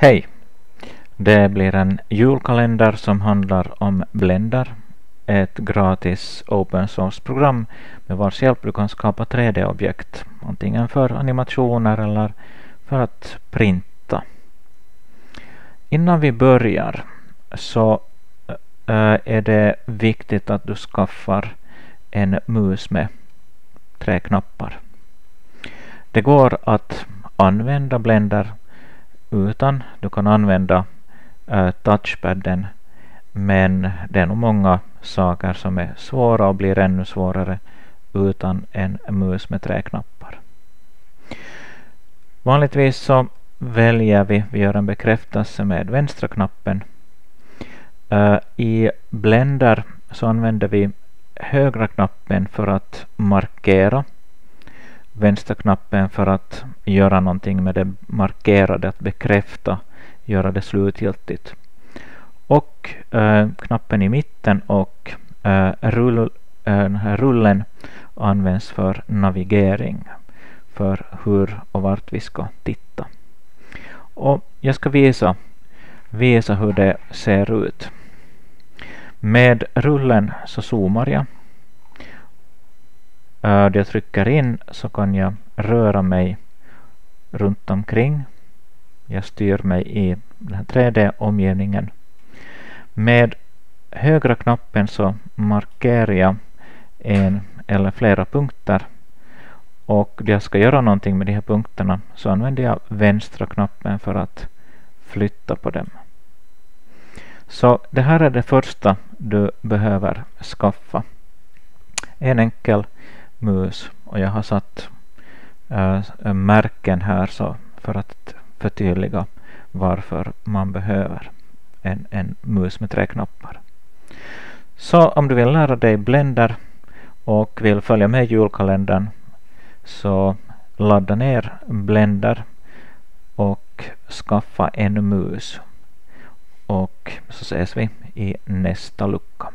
Hej! Det blir en julkalender som handlar om Blender, ett gratis open source-program med vars hjälp du kan skapa 3D-objekt, antingen för animationer eller för att printa. Innan vi börjar så eh, är det viktigt att du skaffar en mus med tre knappar. Det går att använda Blender utan du kan använda äh, touchpadden men det är nog många saker som är svåra och blir ännu svårare utan en mus med tre knappar. Vanligtvis så väljer vi, vi gör en bekräftelse med vänstra knappen. Uh, I Blender så använder vi högra knappen för att markera, vänstra knappen för att göra någonting med det markerade, att bekräfta, göra det slutgiltigt. Och eh, knappen i mitten och eh, rull, eh, rullen används för navigering, för hur och vart vi ska titta. Och jag ska visa, visa hur det ser ut. Med rullen så zoomar jag. Eh, då jag trycker in så kan jag röra mig runt omkring. Jag styr mig i den här 3D-omgivningen. Med högra knappen så markerar jag en eller flera punkter och då jag ska göra någonting med de här punkterna så använder jag vänstra knappen för att flytta på dem. Så det här är det första du behöver skaffa. En enkel mus och jag har satt äh, märken här så för att förtydliga varför man behöver en, en mus med tre knappar. Så om du vill lära dig Blender och vill följa med julkalendern så ladda ner Blender och skaffa en mus och så ses vi i nästa lucka.